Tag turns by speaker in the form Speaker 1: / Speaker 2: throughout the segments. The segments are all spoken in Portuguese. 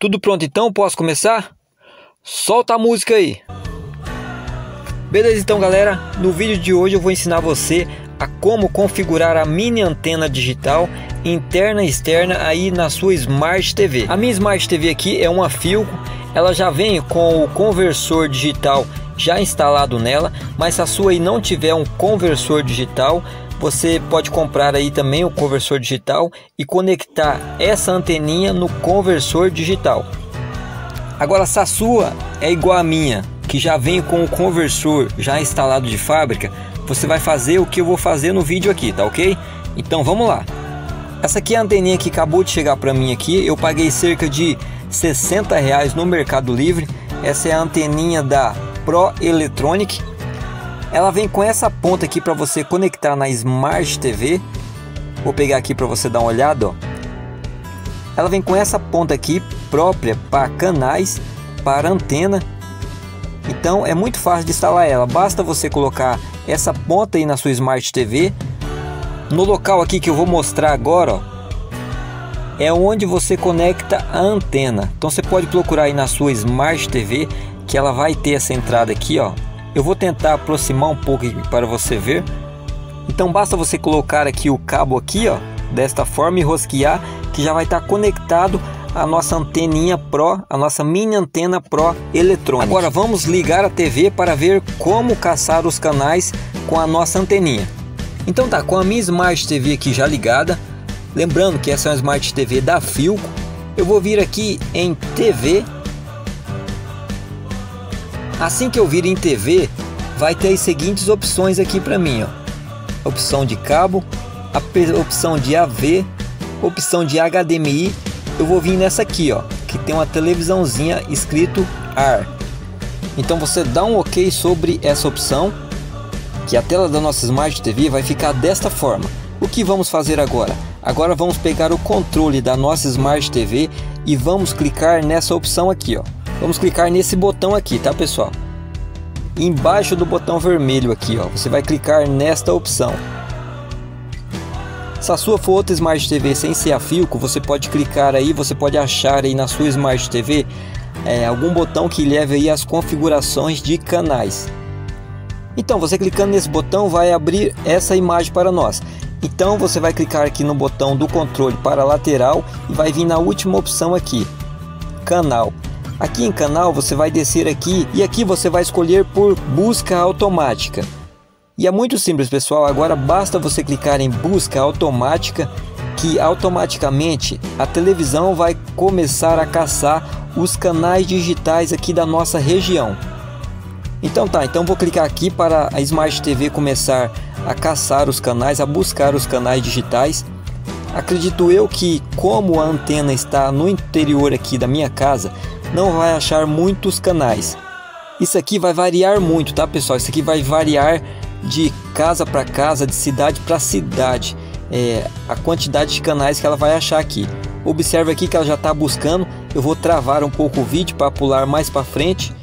Speaker 1: Tudo pronto então? Posso começar? Solta a música aí! Beleza então galera, no vídeo de hoje eu vou ensinar você a como configurar a mini antena digital interna e externa aí na sua Smart TV. A minha Smart TV aqui é uma Filco, ela já vem com o conversor digital já instalado nela, mas se a sua aí não tiver um conversor digital, você pode comprar aí também o conversor digital e conectar essa anteninha no conversor digital. Agora se a sua é igual a minha, que já vem com o conversor já instalado de fábrica, você vai fazer o que eu vou fazer no vídeo aqui, tá ok? Então vamos lá. Essa aqui é a anteninha que acabou de chegar para mim aqui, eu paguei cerca de 60 reais no Mercado Livre. Essa é a anteninha da Pro Electronic. Ela vem com essa ponta aqui para você conectar na Smart TV. Vou pegar aqui para você dar uma olhada, ó. Ela vem com essa ponta aqui própria para canais, para antena. Então é muito fácil de instalar ela. Basta você colocar essa ponta aí na sua Smart TV. No local aqui que eu vou mostrar agora, ó, é onde você conecta a antena. Então você pode procurar aí na sua Smart TV que ela vai ter essa entrada aqui, ó. Eu vou tentar aproximar um pouco para você ver. Então basta você colocar aqui o cabo aqui, ó, desta forma e rosquear que já vai estar conectado a nossa anteninha Pro, a nossa mini antena Pro eletrônica. Agora vamos ligar a TV para ver como caçar os canais com a nossa anteninha. Então tá, com a minha Smart TV aqui já ligada, lembrando que essa é uma Smart TV da Filco, eu vou vir aqui em TV. Assim que eu vir em TV, vai ter as seguintes opções aqui para mim, ó. Opção de cabo, a opção de AV, opção de HDMI eu vou vir nessa aqui, ó, que tem uma televisãozinha escrito AR. Então você dá um OK sobre essa opção, que a tela da nossa Smart TV vai ficar desta forma. O que vamos fazer agora? Agora vamos pegar o controle da nossa Smart TV e vamos clicar nessa opção aqui, ó. Vamos clicar nesse botão aqui, tá, pessoal? Embaixo do botão vermelho aqui, ó, você vai clicar nesta opção. Se a sua for outra Smart TV sem ser a Filco, você pode clicar aí, você pode achar aí na sua Smart TV é, algum botão que leve aí as configurações de canais. Então, você clicando nesse botão vai abrir essa imagem para nós. Então, você vai clicar aqui no botão do controle para lateral e vai vir na última opção aqui, canal. Aqui em canal você vai descer aqui e aqui você vai escolher por busca automática. E é muito simples, pessoal. Agora basta você clicar em busca automática que automaticamente a televisão vai começar a caçar os canais digitais aqui da nossa região. Então tá, então vou clicar aqui para a Smart TV começar a caçar os canais, a buscar os canais digitais. Acredito eu que como a antena está no interior aqui da minha casa, não vai achar muitos canais. Isso aqui vai variar muito, tá pessoal? Isso aqui vai variar de casa para casa, de cidade para cidade, é, a quantidade de canais que ela vai achar aqui. Observe aqui que ela já está buscando. Eu vou travar um pouco o vídeo para pular mais para frente,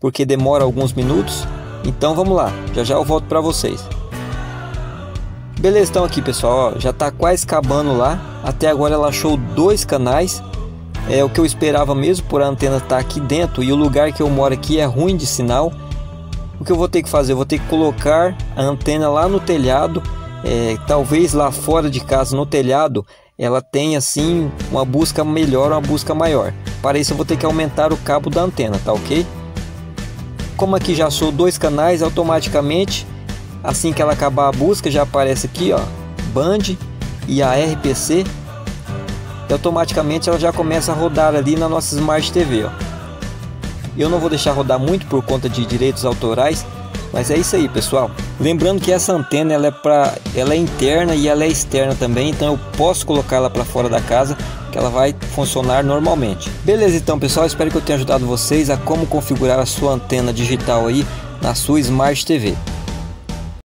Speaker 1: porque demora alguns minutos. Então vamos lá, já já eu volto para vocês. Beleza, então aqui pessoal, ó, já está quase acabando lá. Até agora ela achou dois canais. É o que eu esperava mesmo por a antena estar tá aqui dentro e o lugar que eu moro aqui é ruim de sinal o que eu vou ter que fazer? Eu vou ter que colocar a antena lá no telhado, é, talvez lá fora de casa no telhado ela tenha assim uma busca melhor, uma busca maior. Para isso eu vou ter que aumentar o cabo da antena, tá ok? Como aqui já sou dois canais, automaticamente assim que ela acabar a busca já aparece aqui, ó, Band e a RPC. E automaticamente ela já começa a rodar ali na nossa Smart TV, ó. Eu não vou deixar rodar muito por conta de direitos autorais, mas é isso aí, pessoal. Lembrando que essa antena ela é para, ela é interna e ela é externa também, então eu posso colocá-la para fora da casa que ela vai funcionar normalmente. Beleza, então, pessoal, espero que eu tenha ajudado vocês a como configurar a sua antena digital aí na sua Smart TV.